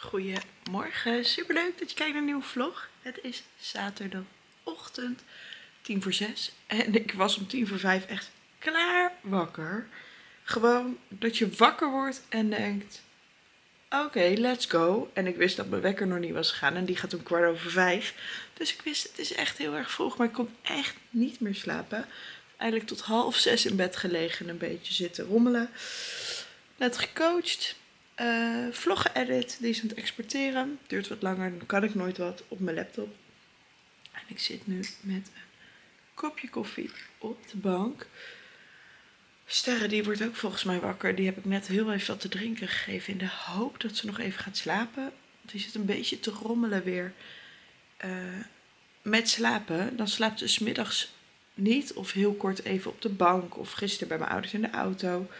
Goedemorgen, superleuk dat je kijkt naar een nieuwe vlog. Het is zaterdagochtend, tien voor zes. En ik was om tien voor vijf echt klaar wakker. Gewoon dat je wakker wordt en denkt, oké, let's go. En ik wist dat mijn wekker nog niet was gegaan en die gaat om kwart over vijf. Dus ik wist, het is echt heel erg vroeg, maar ik kon echt niet meer slapen. Eigenlijk tot half zes in bed gelegen en een beetje zitten rommelen. Net gecoacht. Uh, vlog geëdit, die is aan het exporteren. Duurt wat langer, dan kan ik nooit wat op mijn laptop. En ik zit nu met een kopje koffie op de bank. Sterre, die wordt ook volgens mij wakker. Die heb ik net heel even wat te drinken gegeven in de hoop dat ze nog even gaat slapen. Die zit een beetje te rommelen weer uh, met slapen. Dan slaapt ze smiddags niet of heel kort even op de bank of gisteren bij mijn ouders in de auto.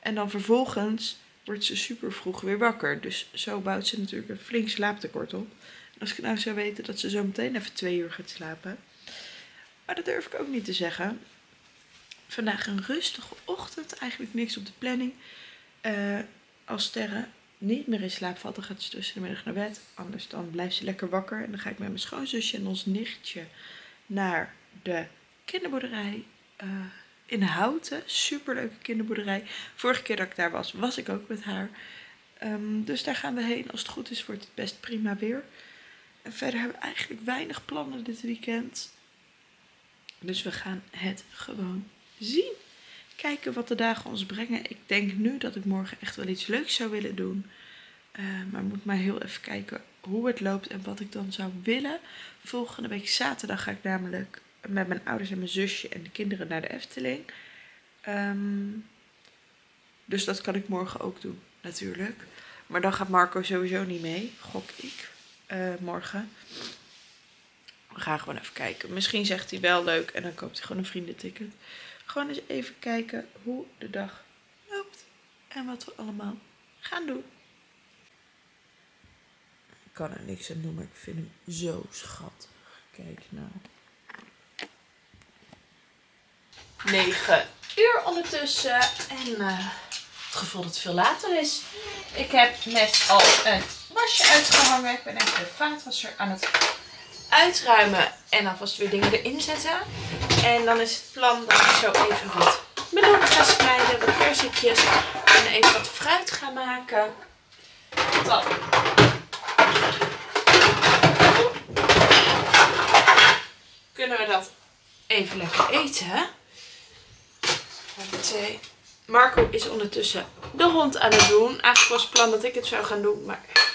En dan vervolgens wordt ze super vroeg weer wakker. Dus zo bouwt ze natuurlijk een flink slaaptekort op. En als ik nou zou weten dat ze zo meteen even twee uur gaat slapen. Maar dat durf ik ook niet te zeggen. Vandaag een rustige ochtend. Eigenlijk niks op de planning. Uh, als Sterren niet meer in slaap valt, dan gaat ze tussen de middag naar bed. Anders dan blijft ze lekker wakker. En dan ga ik met mijn schoonzusje en ons nichtje naar de kinderboerderij. Uh, in Houten. Superleuke kinderboerderij. Vorige keer dat ik daar was, was ik ook met haar. Um, dus daar gaan we heen. Als het goed is, wordt het best prima weer. En verder hebben we eigenlijk weinig plannen dit weekend. Dus we gaan het gewoon zien. Kijken wat de dagen ons brengen. Ik denk nu dat ik morgen echt wel iets leuks zou willen doen. Uh, maar moet maar heel even kijken hoe het loopt en wat ik dan zou willen. Volgende week zaterdag ga ik namelijk met mijn ouders en mijn zusje en de kinderen naar de Efteling. Um, dus dat kan ik morgen ook doen, natuurlijk. Maar dan gaat Marco sowieso niet mee, gok ik, uh, morgen. We gaan gewoon even kijken. Misschien zegt hij wel leuk en dan koopt hij gewoon een vriendenticket. Gewoon eens even kijken hoe de dag loopt en wat we allemaal gaan doen. Ik kan er niks aan doen, maar ik vind hem zo schattig. Kijk nou. 9 uur ondertussen. En uh, het gevoel dat het veel later is. Ik heb net al een wasje uitgehangen. Ik ben even de vaatwasser aan het uitruimen. En alvast weer dingen erin zetten. En dan is het plan dat ik zo even wat meloen ga snijden. Wat persikjes. En even wat fruit ga maken. Dan kunnen we dat even lekker eten. Marco is ondertussen de hond aan het doen. Eigenlijk was het plan dat ik het zou gaan doen, maar ik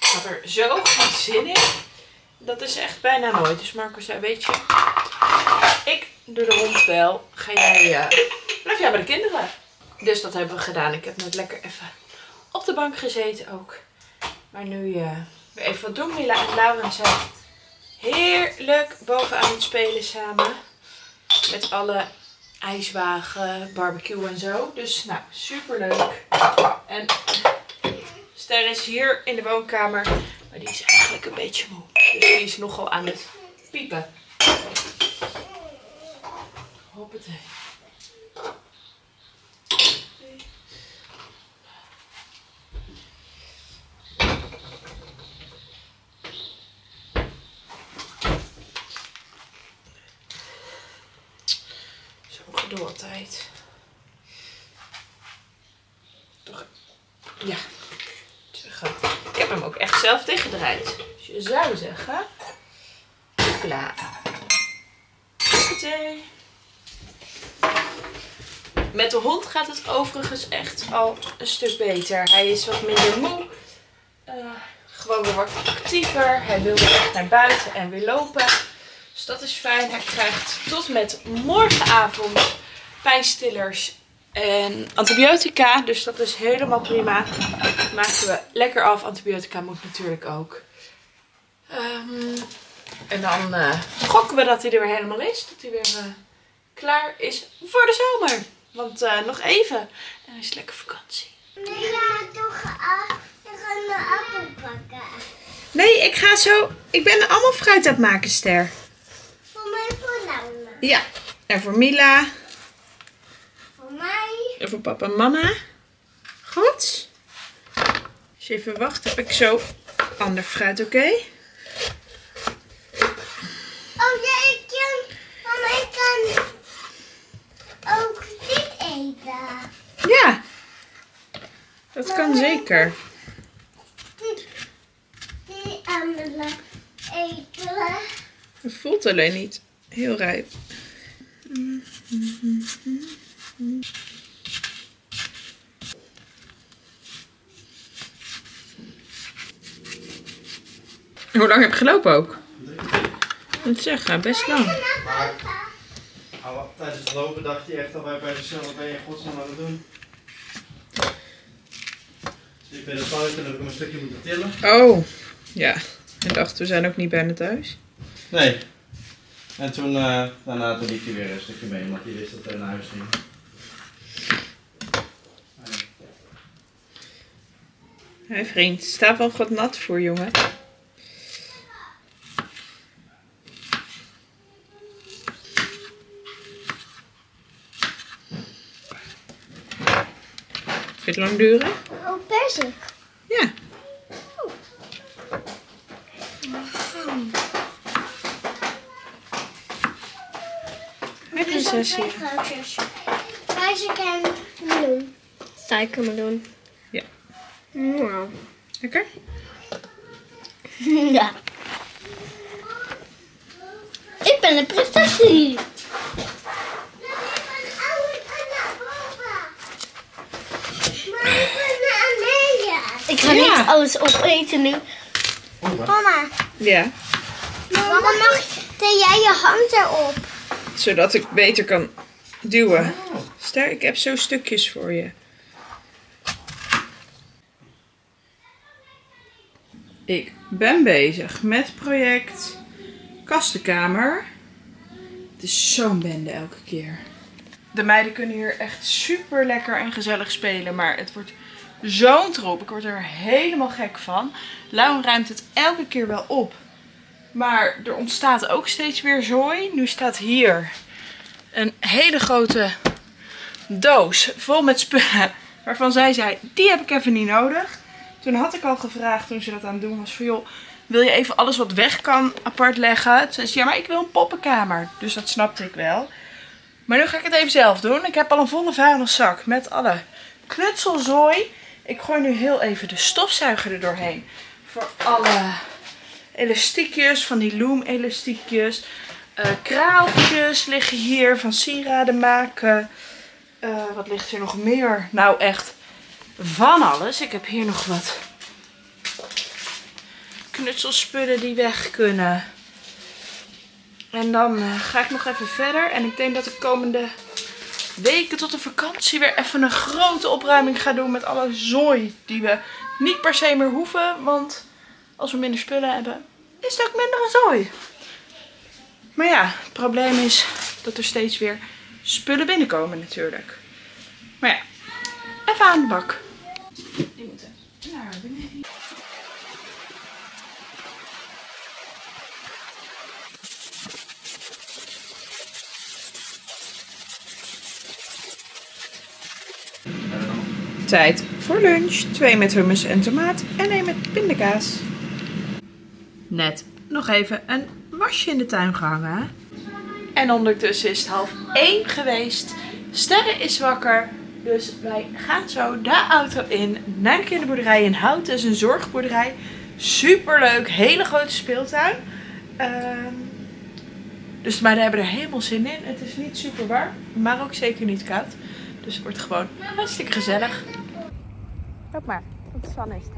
had er zo geen zin in. Dat is echt bijna nooit. Dus Marco zei, weet je, ik doe de hond wel. Ga jij, uh, blijf jij bij de kinderen. Dus dat hebben we gedaan. Ik heb net lekker even op de bank gezeten ook. Maar nu uh, weer even wat doen. Mila en Laura zijn heerlijk boven aan het spelen samen. Met alle ijswagen, barbecue en zo. Dus nou, super leuk. En Ster is hier in de woonkamer. Maar die is eigenlijk een beetje moe. Dus die is nogal aan het piepen. Hoppatee. Toch, ja. Ik heb hem ook echt zelf dichtgedraaid. Dus je zou zeggen. Klaar. Met de hond gaat het overigens echt al een stuk beter. Hij is wat minder moe. Uh, gewoon weer wat actiever. Hij wil weer echt naar buiten en weer lopen. Dus dat is fijn. Hij krijgt tot met morgenavond pijnstillers en antibiotica. Dus dat is helemaal prima. Dat maken we lekker af. Antibiotica moet natuurlijk ook. Um, en dan uh, gokken we dat hij er weer helemaal is. Dat hij weer uh, klaar is voor de zomer. Want uh, nog even. En dan is het lekker vakantie. Nee, ga toch. Ik ga een appel pakken. Nee, ik ga zo... Ik ben allemaal fruit aan het maken, Ster. Voor mij voor Ja. En voor Mila. Voor mij. En voor papa en mama. Goed? Je even wacht, heb ik zo ander fruit, oké? Oh ja, ik kan, mama, ik kan ook dit eten. Ja, dat kan zeker. Die, die andere eten. Het voelt alleen niet heel rijp. Hoe lang heb je gelopen ook? Moet zeggen, best lang. Maar ah, tijdens het lopen dacht hij echt al bij, bij zichzelf, wat ben je in godsnaam aan het doen? Dus ik ben het fout en heb ik hem een stukje moeten tillen. Oh, ja. Ik dacht, we zijn ook niet bijna thuis. Nee. En toen, eh, daarna toen liep hij weer een stukje mee, omdat hij wist dat hij naar huis ging. Hé hey vriend, sta van god nat voor jongen. Vind je het lang duren? Oh, persik. Ja. Hoi prinsesje. grootjes. Persik en meloen. Suikermeloen. Ja. Wow. Lekker? Ja. Ik ben een prinsessie. Ik Ja. niet alles opeten nu. Mama, Ja. waarom mag jij je hand erop? Zodat ik beter kan duwen. Ster, ik heb zo stukjes voor je. Ik ben bezig met project Kastenkamer. Het is zo'n bende elke keer. De meiden kunnen hier echt super lekker en gezellig spelen, maar het wordt zo'n troep. Ik word er helemaal gek van. Lauw ruimt het elke keer wel op. Maar er ontstaat ook steeds weer zooi. Nu staat hier een hele grote doos vol met spullen. Waarvan zij zei, die heb ik even niet nodig. Toen had ik al gevraagd, toen ze dat aan het doen was, van joh, wil je even alles wat weg kan apart leggen? Toen zei ze, ja maar ik wil een poppenkamer. Dus dat snapte ik wel. Maar nu ga ik het even zelf doen. Ik heb al een volle vuilniszak met alle knutselzooi. Ik gooi nu heel even de stofzuiger er doorheen. Voor alle elastiekjes, van die loom elastiekjes. Eh, kraaltjes liggen hier van sieraden maken. Eh, wat ligt hier nog meer? Nou echt van alles. Ik heb hier nog wat knutselspullen die weg kunnen. En dan eh, ga ik nog even verder. En ik denk dat ik komende weken tot de vakantie weer even een grote opruiming ga doen met alle zooi die we niet per se meer hoeven. Want als we minder spullen hebben, is het ook minder zooi. Maar ja, het probleem is dat er steeds weer spullen binnenkomen natuurlijk. Maar ja, even aan de bak. Die moeten naar beneden. Tijd voor lunch. Twee met hummus en tomaat en één met pindakaas. Net nog even een wasje in de tuin gehangen. En ondertussen is het half één geweest. Sterre is wakker. Dus wij gaan zo de auto in naar de kinderboerderij in Hout. Dat is een zorgboerderij. Superleuk. Hele grote speeltuin. Ehm, dus de meiden hebben er helemaal zin in. Het is niet super warm, maar ook zeker niet koud. Dus het wordt gewoon hartstikke gezellig. Loop maar, want Sanne is er.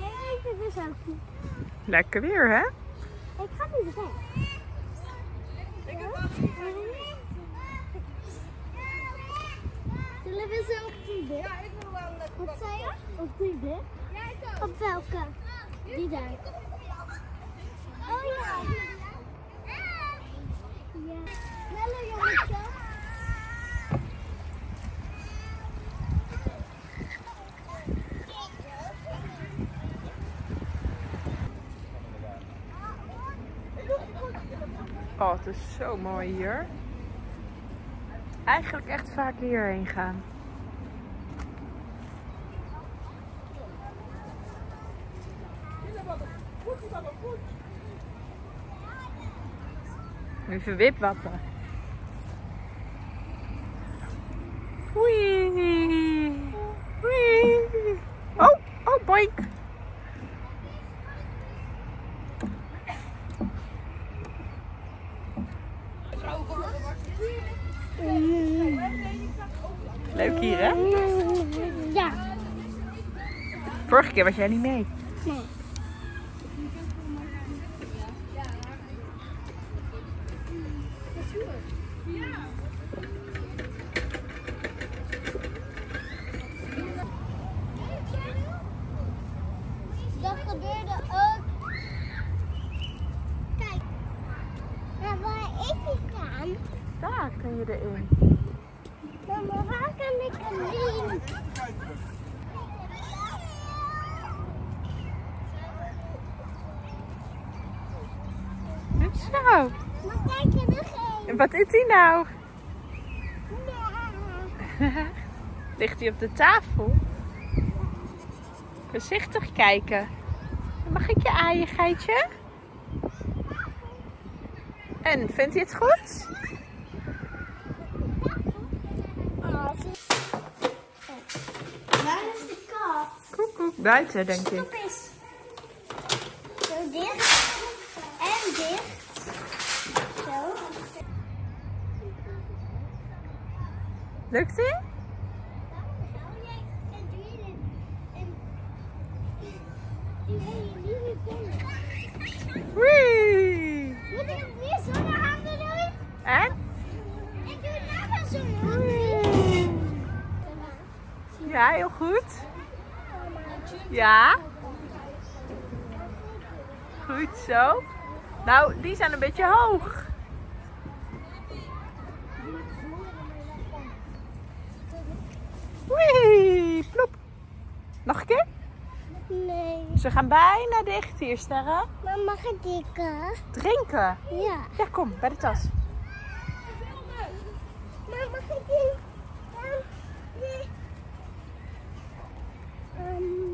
Nee, dit is ook niet. Lekker weer, hè? Ik ga niet weg. Zullen we zo op die deur? Ja, ik wil wel. Wat zei je? Op die deur? Ja, ik ook. Op welke? Die daar. Oh het is zo mooi hier. Eigenlijk echt vaak hierheen gaan. Even wipwappen. Wee. Wee. Oh, oh, boink. Leuk hier, hè? Ja. Vorige keer was jij niet mee. Nee. Dat gebeurde ook. Kijk. Maar waar is die kraan? Daar kun je erin. Mama, waar kan ik hem zien? Zo. Maar kijk er nog één. Wat is die nou? Ja. Ligt hij op de tafel? Voorzichtig kijken. Mag ik je aaien, geitje? En, vindt hij het goed? Buiten, denk ik. Stop eens. Zo dicht. En dicht. Zo. Lukt? Ja. Goed zo. Nou, die zijn een beetje hoog. Wee! Plop. Nog een keer? Nee. Ze gaan bijna dicht hier, Sterren. Maar mag ik dikke? Drinken. Ja. Ja, kom, bij de tas. Maar mag ik die? Dan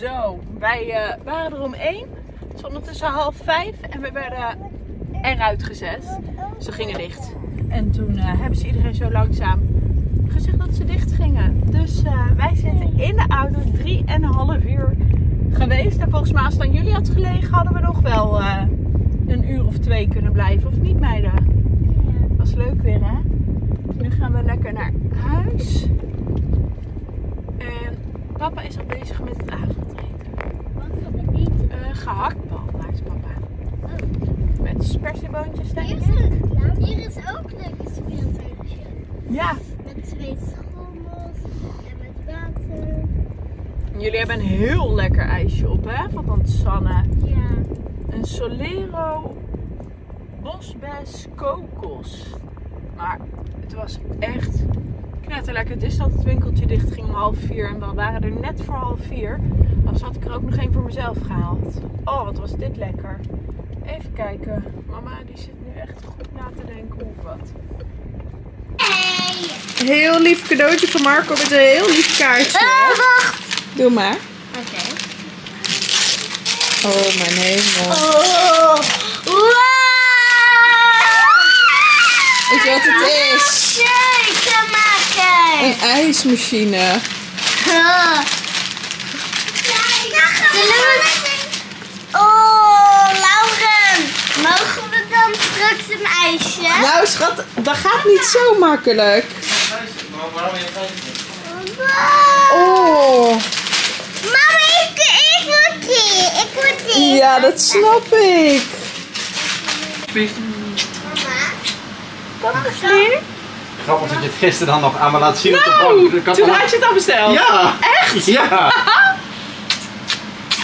Zo, wij eh, waren er om één. Het is ondertussen half vijf en we werden eruit gezet. Ze gingen dicht. En toen eh, hebben ze iedereen zo langzaam gezegd dat ze dicht gingen. Dus eh, wij zitten in de auto drieënhalf uur geweest. En volgens mij als het aan jullie had gelegen hadden we nog wel een uur of twee kunnen blijven. Of niet meiden? Ja. Was leuk weer hè? Nu gaan we lekker naar huis. Papa is al bezig met het avondeten. Wat gaan we eten? Eh gehaktbal maakt papa. Met spersieboontjes denk Hier ik. is, een- hier is ook leuk een speeltuintje. Ja. Met twee schommels en met water. Jullie hebben een heel lekker ijsje op hè, van Tante Sanne. Ja. Een Solero bosbes kokos. Maar het was echt knetterlekker. Het is dat het winkeltje dicht ging om half vier en we waren er net voor half vier. Anders had ik er ook nog één voor mezelf gehaald. Oh, wat was dit lekker. Even kijken. Mama die zit nu echt goed na te denken of wat. Heel lief cadeautje van Marco met een heel lief kaartje. wacht. Doe maar. Oké. Oh, mijn hemel. Oh. Wow. Weet je wat het is? Een ijsmachine. Oh, Lauren. Mogen we dan straks een ijsje? Nou schat, dat gaat niet zo makkelijk. Oh, Mama, ik, ik moet die. Ik moet die. ja, dat snap ik. Mama. Grappig dat je het gisteren dan nog aan me laat zien op de Nou, bank. Ik had toen had je het al besteld. Ja! Echt? Ja!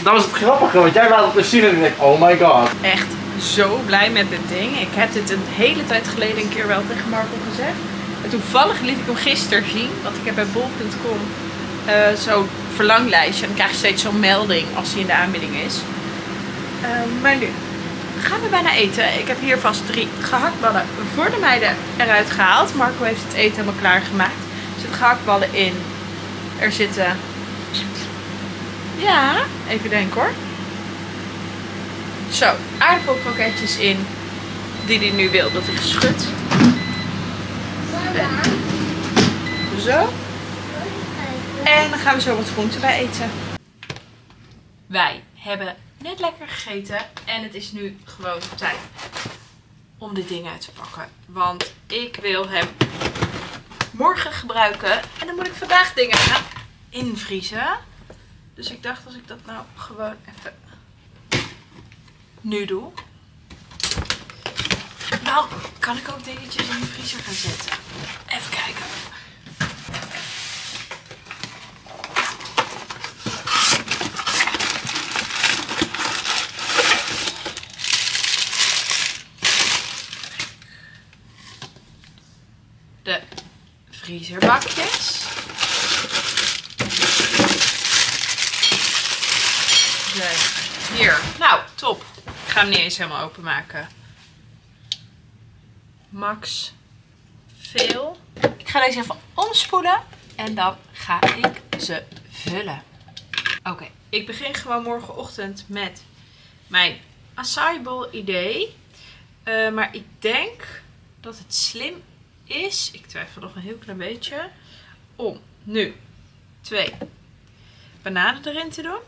Dat was het grappige, want jij laat het dus zien en ik denk, oh my god. Echt zo blij met dit ding. Ik heb dit een hele tijd geleden een keer wel tegen Marco gezegd. En toevallig liet ik hem gisteren zien, want ik heb bij bol.com eh, zo'n verlanglijstje. En dan krijg je steeds zo'n melding als hij in de aanbieding is. Eh, maar nu gaan we bijna eten. Ik heb hier vast drie gehaktballen voor de meiden eruit gehaald. Marco heeft het eten helemaal klaargemaakt. Er zitten gehaktballen in. Er zitten... Ja, even denken hoor. Zo, aardappelkroketjes in. Die hij nu wil dat hij geschud. Zo. En dan gaan we zo wat groenten bij eten. Wij hebben net lekker gegeten. En het is nu gewoon tijd om dit ding uit te pakken. Want ik wil hem morgen gebruiken. En dan moet ik vandaag dingen gaan invriezen. Dus ik dacht als ik dat nou gewoon even nu doe. Dan kan ik ook dingetjes in de vriezer gaan zetten. Even kijken. De vriezerbakjes. Zo, Hier. Nou, top. Ik ga hem niet eens helemaal openmaken. Max veel. Ik ga deze even omspoelen en dan ga ik ze vullen. Oké, ik begin gewoon morgenochtend met mijn acai bowl idee. Eh, maar ik denk dat het slim is, ik twijfel nog een heel klein beetje, om nu twee bananen erin te doen.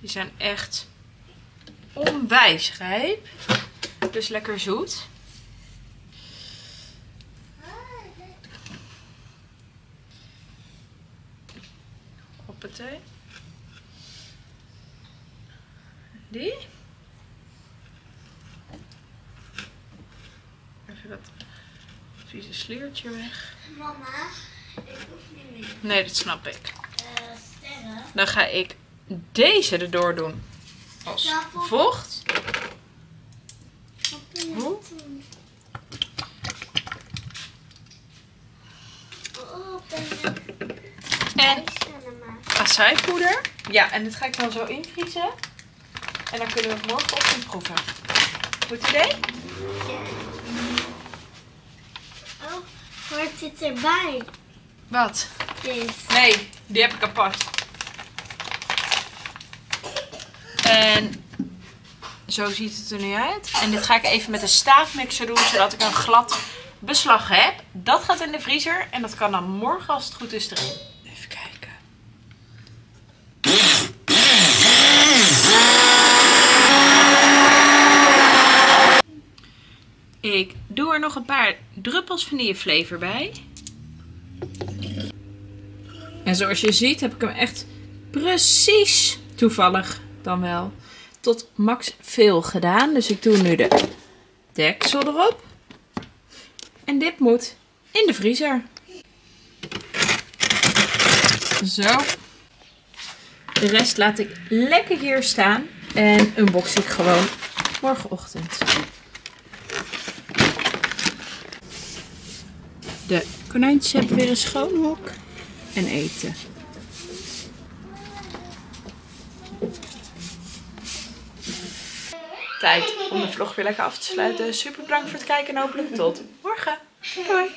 Die zijn echt onwijs rijp. Dus lekker zoet. Hoppatee. Die. Even dat vieze sleertje weg. Mama, ik hoef niet meer. Nee, dat snap ik. Sterren. Dan ga ik deze erdoor doen. Als vocht. Hoe? Oh, En acai-poeder. Ja, en dit ga ik dan zo invriezen. En dan kunnen we het morgenochtend proeven. Goed idee? Oh, hoort dit erbij? Wat? Dit. Nee, die heb ik apart. En zo ziet het er nu uit. En dit ga ik even met een staafmixer doen, zodat ik een glad beslag heb. Dat gaat in de vriezer en dat kan dan morgen als het goed is erin. Even kijken. Ik doe er nog een paar druppels vanilleflavor bij. En zoals je ziet heb ik hem echt precies toevallig dan wel tot max veel gedaan. Dus ik doe nu de deksel erop. En dit moet in de vriezer. Zo. De rest laat ik lekker hier staan. En unbox ik gewoon morgenochtend. De konijntjes hebben weer een schoon hok. En eten. Tijd om de vlog weer lekker af te sluiten. Super bedankt voor het kijken en hopelijk tot morgen. Doei!